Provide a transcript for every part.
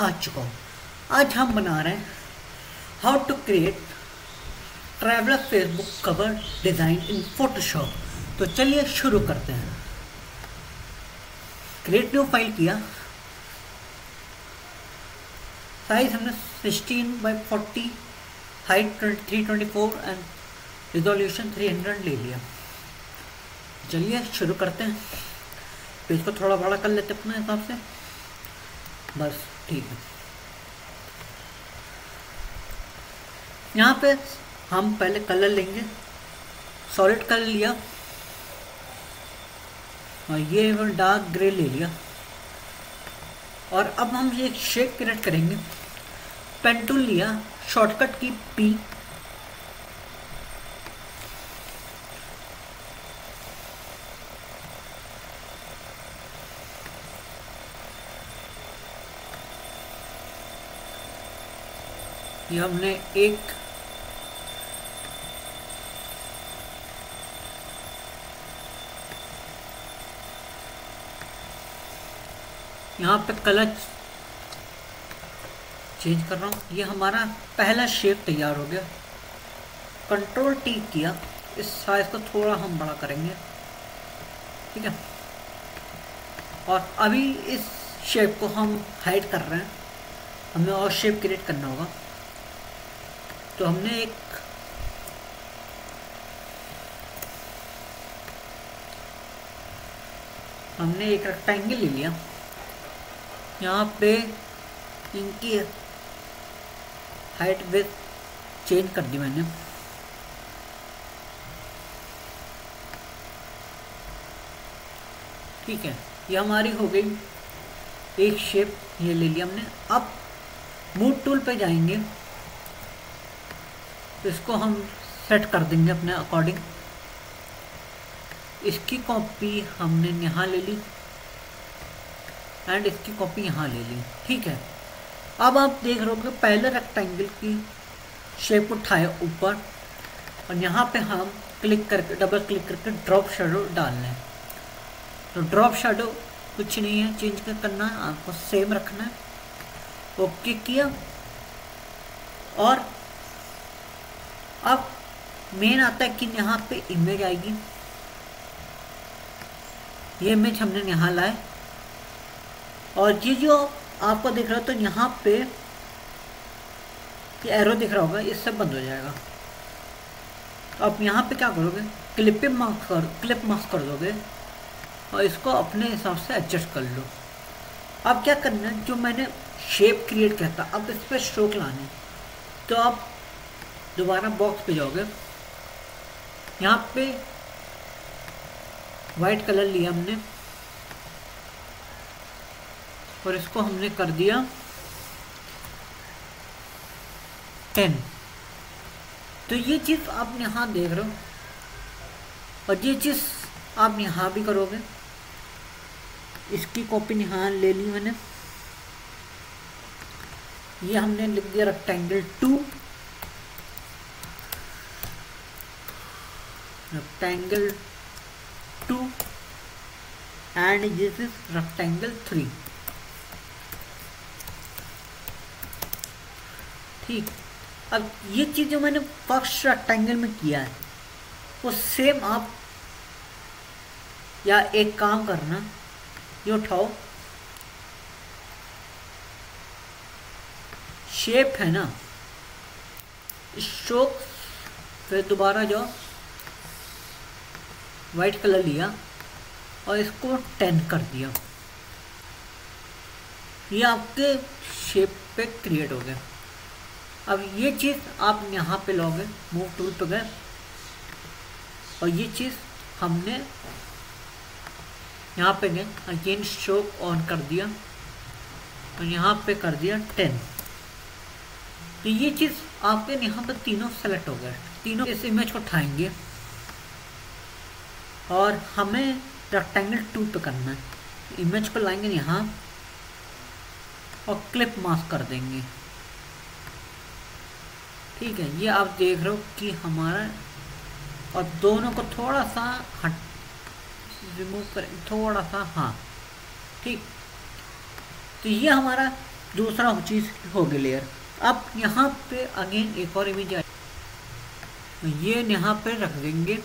आ चुका हूँ। आज हम बना रहे हैं how to create traveller Facebook cover design in Photoshop तो चलिए शुरू करते हैं। क्रिएट न्यू फ़ाइल किया। साइज़ हमने 16 बाई 40 हाइट 324 एंड रिजोल्यूशन 300 ले लिया। चलिए शुरू करते हैं। पेज को थोड़ा बड़ा कर लेते अपने हिसाब से। बस ठीक है। यहाँ पे हम पहले कलर लेंगे। सॉलिड कलर लिया। और ये डार्क ग्रे ले लिया। और अब हम ये शेप क्रिएट करेंगे। पेंटुल टूल लिया, शॉर्टकट की पी। ये हमने एक यहाँ पे कलर चेंज कर रहा हूँ। ये हमारा पहला शेप तैयार हो गया। कंट्रोल टी किया। इस साइज़ को थोड़ा हम बड़ा करेंगे। ठीक है? और अभी इस शेप को हम हाइड कर रहे हैं। हमें और शेप क्रिएट करना होगा। तो हमने एक हमने एक रेक्टेंगल ले लिया। यहाँ पे इनकी हाइट विथ चेंज कर दी मैंने। ठीक है, ये हमारी हो गई। एक शेप ये ले लिया हमने। अब मूव टूल पे जाएँगे। तो इसको हम सेट कर देंगे अपने अकॉर्डिंग इसकी कॉपी हमने यहाँ ले ली एंड इसकी कॉपी यहाँ ले ली, ठीक है? अब आप देख रहे हो कि पहले रेक्टेंगल की शेप उठाए ऊपर और यहाँ पे हम क्लिक करके डबल क्लिक करके ड्रॉप शेडो डाल लें तो ड्रॉप शेडो कुछ नहीं है चेंज करना है, आपको सेम रखना है। ओके किया? और अब मेन आता है कि यहाँ पे इमेज आएगी। ये इमेज हमने यहाँ लाए। और ये जो आपको दिख रहा है तो यहाँ पे ये एरो दिख रहा होगा, इससे बंद हो जाएगा। आप यहाँ पे क्या करोगे? क्लिप पे मार्क कर क्लिप मार्क कर दोगे और इसको अपने हिसाब से एडजस्ट कर लो। अब क्या करना है? जो मैंने शेप क्रिएट किया था, अब इस पर स्ट्रोक लाने तो आप दोबारा बॉक्स पे जाओगे। यहाँ पे वाइट कलर लिया हमने। और इसको हमने कर दिया टेन तो ये चीज़ आप यहाँ देख रहे हो। और ये चीज़ आप यहाँ भी करोगे। इसकी कॉपी यहाँ ले ली मैंने। ये हमने लिख दिया rectangle two rectangle 2 and this is rectangle 3 ठीक। अब ये चीज़ जो मैंने फ़र्स्ट रेक्टेंगल में किया है, वो सेम आप या एक काम करना, ये उठाओ। शेप है ना। स्ट्रोक फिर दोबारा जाओ। वाइट कलर लिया और इसको टेन कर दिया। ये आपके शेप पे क्रिएट हो गया। अब ये चीज़ आप यहाँ पे लोगे मूव टूल पे गए, और ये चीज़ हमने यहाँ पे गए अगेन स्ट्रोक ऑन कर दिया, और यहाँ पे कर दिया टेन तो ये चीज़ आपके यहाँ पे तीनों सेलेक्ट हो गए। तीनों इस इमेज को उठाएँगे। और हमें रेक्टेंगल टू पे करना है। इमेज को लाएँगे यहाँ और क्लिप मास्क कर देंगे। ठीक है, ये आप देख रहे हो कि हमारा और दोनों को थोड़ा सा हट रिमूव करें, थोड़ा सा हाँ। ठीक। तो ये हमारा दूसरा चीज़ हो गई लेयर अब यहाँ पे अगेन एक और इमेज आए ये यहाँ पे रख देंगे।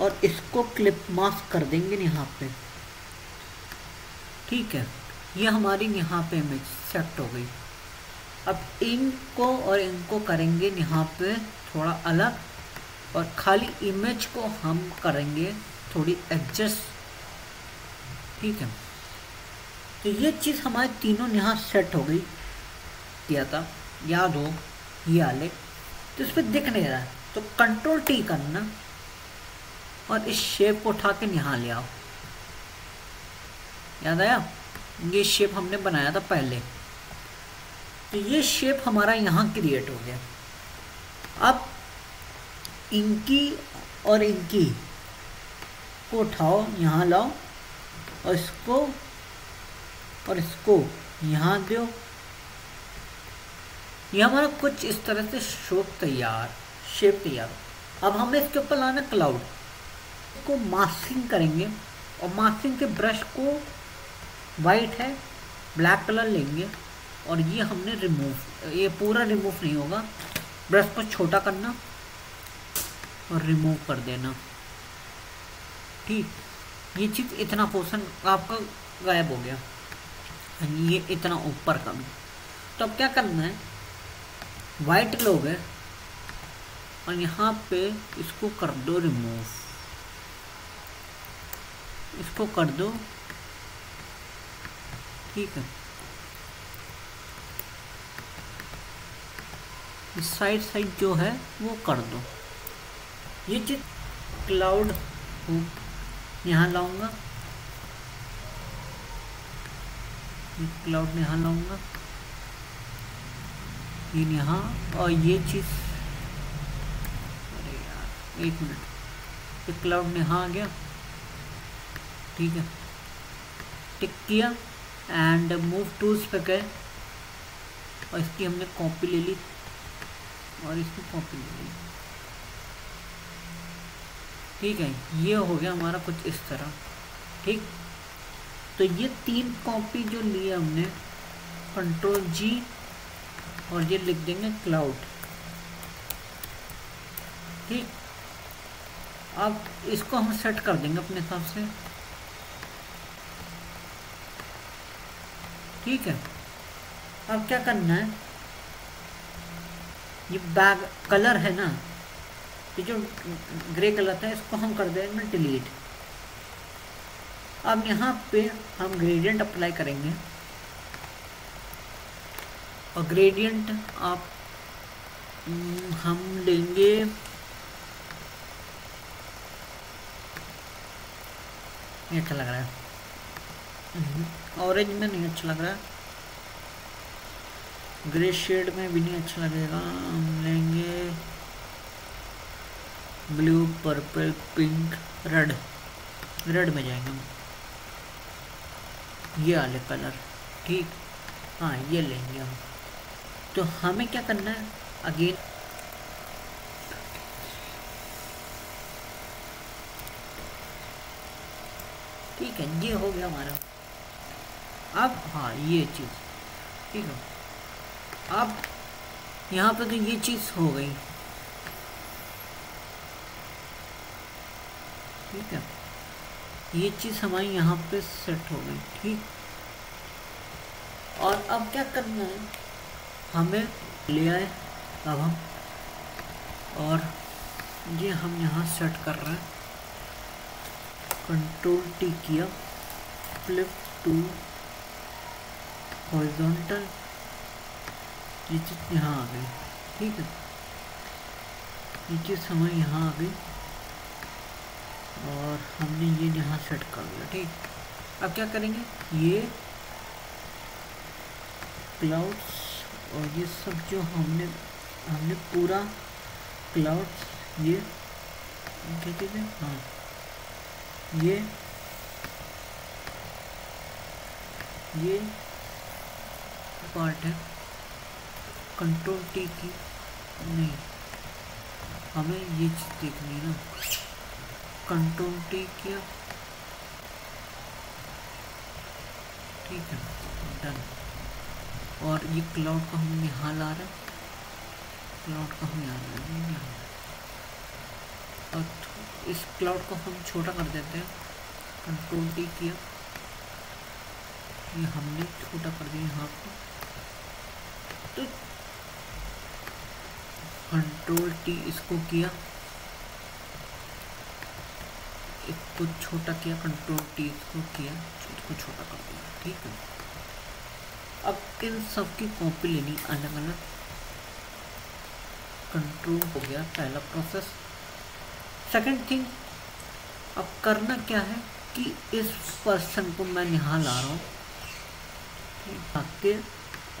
और इसको क्लिप मास्क कर देंगे यहाँ पे। ठीक है? ये हमारी यहाँ पे इमेज सेट हो गई। अब इनको और इनको करेंगे यहाँ पे थोड़ा अलग और खाली इमेज को हम करेंगे थोड़ी एडजस्ट ठीक है? तो ये चीज़ हमारे तीनों यहाँ सेट हो गई। किया था। याद हो? ये आले तो इस पर दिख नहीं रहा है। तो कंट्रोल टी करना। और इस शेप को उठा के यहाँ ले आओ। याद आया? ये शेप हमने बनाया था पहले। तो ये शेप हमारा यहाँ क्रिएट हो गया। अब इनकी और इनकी को उठाओ, यहाँ लाओ और इसको और इसको यहाँ दो। ये हमारा कुछ इस तरह से शोप तैयार शेप तैयार। अब हमें इसके ऊपर लाना क्लाउड को मास्किंग करेंगे और मास्किंग के ब्रश को वाइट है ब्लैक कलर लेंगे और ये हमने रिमूव ये पूरा रिमूव नहीं होगा। ब्रश को छोटा करना और रिमूव कर देना। ठीक? ये चीज़ इतना पोर्सन आपका गायब हो गया। ये इतना ऊपर का भी। तो अब क्या करना है? वाइट लोगे और यहाँ पे इसको कर दो रिमूव इसको कर दो। ठीक है। साइड साइड जो है, वो कर दो। ये चीज़ क्लाउड हो। यहाँ लाऊँगा। क्लाउड यहाँ लाऊँगा। ये यहाँ और ये चीज़। अरे यार, एक मिनट। ये क्लाउड यहाँ आ गया। ठीक है? टिक किया एंड मूव टूल्स पे गए। और इसकी हमने कॉपी ले ली। और इसकी कॉपी ले ली। ठीक है, ये हो गया हमारा कुछ इस तरह। ठीक? तो ये तीन कॉपी जो लिए हमने कंट्रोल जी और ये लिख देंगे क्लाउड ठीक? अब इसको हम सेट कर देंगे अपने हिसाब से। ठीक है। अब क्या करना है? ये बैग कलर है ना, ये जो ग्रे कलर था, इसको हम कर देंगे डिलीट अब यहाँ पे हम ग्रेडियंट अप्लाई करेंगे। और ग्रेडियंट आप हम लेंगे ये अच्छा लग रहा है। ऑरेंज में नहीं अच्छा लग रहा। है ग्रे शेड में भी नहीं अच्छा लगेगा। हम लेंगे blue purple pink red red में जाएँगे हम। ये वाले कलर ठीक। हाँ ये लेंगे हम। तो हमें क्या करना है? अगेन ठीक है, ये हो गया हमारा। अब हाँ ये चीज़। ठीक है। अब, यहाँ पे तो ये चीज़ हो गई। ठीक है। ये चीज़ हमारी यहाँ पे सेट हो गई, ठीक। और अब क्या करना है? हमें ले आए, अब हम। और ये हम यहाँ सेट कर रहे हैं। कंट्रोल टी किया। फ्लिप टू हॉरिजॉन्टल ये चीज़ यहाँ आ गई, ठीक है? ये चीज़ यहाँ आ गई और हमने ये यहाँ सेट कर दिया, ठीक? अब क्या करेंगे? ये क्लाउड्स और ये सब जो हमने हमने पूरा क्लाउड्स ये क्या कहते हैं? हाँ ये ये पार्ट है। कंट्रोल टी की नहीं। हमें ये चीज़ देखनी ना। कंट्रोल टी किया। ठीक है डन और ये क्लाउड को हम यहाँ ला रहे हैं। क्लाउड को हम यहाँ ला रहे हैं, यहाँ। और इस क्लाउड को हम छोटा कर देते हैं। कंट्रोल टी किया। ये हमने छोटा कर दिया यहाँ पर तो कंट्रोल टी इसको किया। इसको छोटा किया कंट्रोल टी इसको किया, इसको छोटा कर दिया, ठीक है। अब इन सब की कॉपी लेनी अलग अलग कंट्रोल हो गया, पहला प्रोसेस सेकंड थिंग अब करना क्या है कि इस पर्सन को मैं यहाँ ला रहा हूँ। आके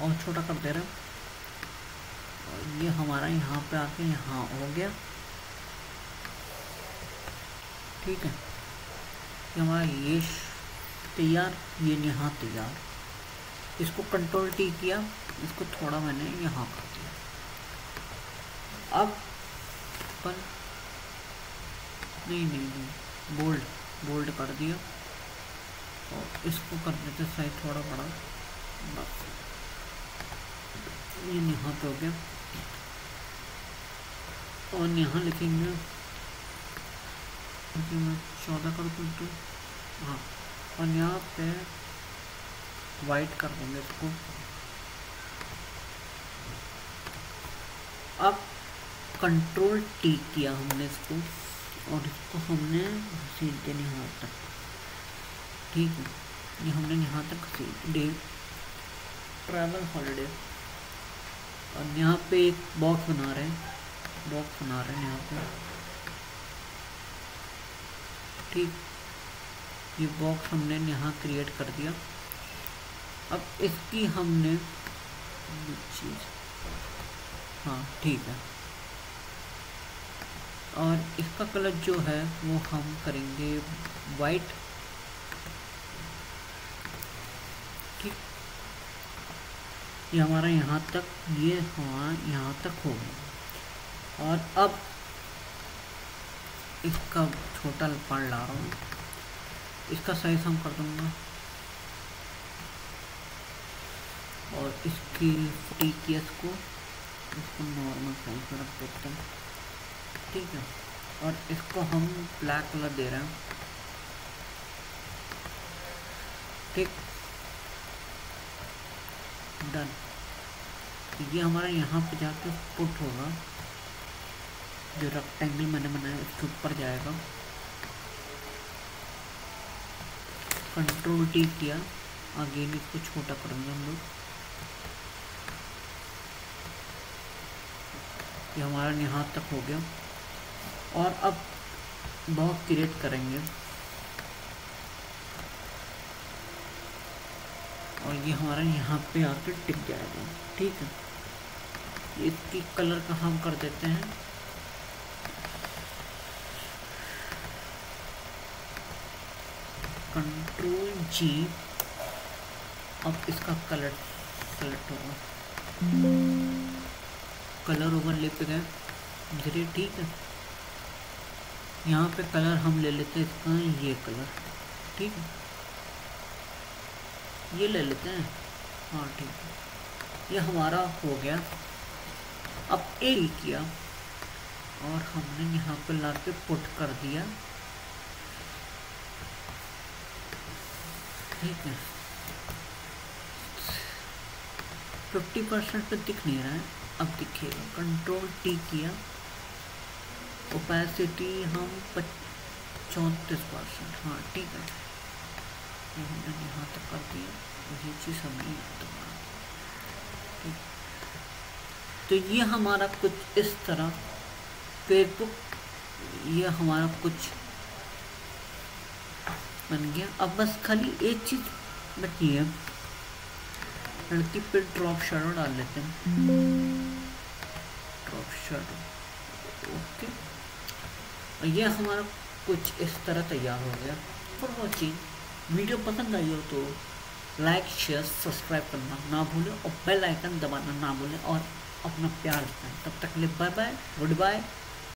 और छोटा कर दे रहा हूँ। ये हमारा यहाँ पे आके यहाँ हो गया। ठीक है? ये हमारा ये तैयार, ये यहाँ तैयार। इसको कंट्रोल टी किया, इसको थोड़ा मैंने यहाँ कर दिया। अब पर नहीं नहीं नहीं बोल्ड बोल्ड कर दिया। और इसको कर देते साइज़ थोड़ा बड़ा, बस। ये यहाँ पे हो गया। और यहाँ लिखेंगे? चौदह दूँ तो हाँ और यहाँ पे वाइट कर देंगे इसको। अब कंट्रोल टी किया हमने इसको, और इसको हमने घसीट देने यहाँ तक। ठीक है, ये हमने यहाँ तक घसीट डे ट्रैवल हॉलीडे और यहाँ पे एक बॉक्स बना रहे हैं। बॉक्स बना रहे हैं यहाँ पे ठीक ये बॉक्स हमने यहाँ क्रिएट कर दिया। अब इसकी हमने चीज़। हाँ ठीक है। और इसका कलर जो है, वो हम करेंगे वाइट ठीक ये हमारा यहाँ तक, ये हमारा यहाँ तक हो गया। और अब इसका छोटा पार्ट ला रहा हूँ। इसका साइज़ हम कर दूँगा। और इसकी टी को इसको नॉर्मल साइज़ में रख देते हैं। ठीक है? और इसको हम ब्लैक कलर दे रहे हैं। ठीक? डन ये हमारा यहाँ पे जाके पुट होगा। जो रेक्टेंगल मैंने बनाया उसके ऊपर जाएगा कंट्रोल टी किया अगेन इसको छोटा करेंगे हम लोग ये हमारा यहाँ तक हो गया और अब बहुत क्रिएट करेंगे और ये हमारा यहाँ पे आकर टिक जाएगा ठीक है इसकी कलर का हम कर देते हैं कंट्रोल जी अब इसका कलर सेलेक्ट होगा। कलर ओवरले पे गए। धीरे ठीक है। यहाँ पे कलर हम ले लेते हैं इसका, ये कलर ठीक है। ये ले लेते हैं। हाँ ठीक है। ये हमारा हो गया। अब ए किया। और हमने यहाँ पे ला के पुट कर दिया। फिफ्टी परसेंट पे दिख नहीं रहा है, अब दिखेगा। कंट्रोल टी किया। ओपेसिटी हम चौंतीस परसेंट हाँ ठीक है। यहाँ तक कर दिया। ये चीज़ हमें यहाँ तक ठीक। तो ये हमारा कुछ इस तरह फेसबुक ये हमारा कुछ बन गया। अब बस खाली एक चीज़ बची है। लड़की पे ड्रॉप शेडो डाल लेते हैं। ड्रॉप शेडो ओके और ये हमारा कुछ इस तरह तैयार हो गया। फॉर वॉचिंग वीडियो पसंद आई हो तो लाइक शेयर सब्सक्राइब करना ना भूलें और बेल आइकन दबाना ना भूलें और अपना प्यार दें तब तक लिए बाय बाय गुड बाय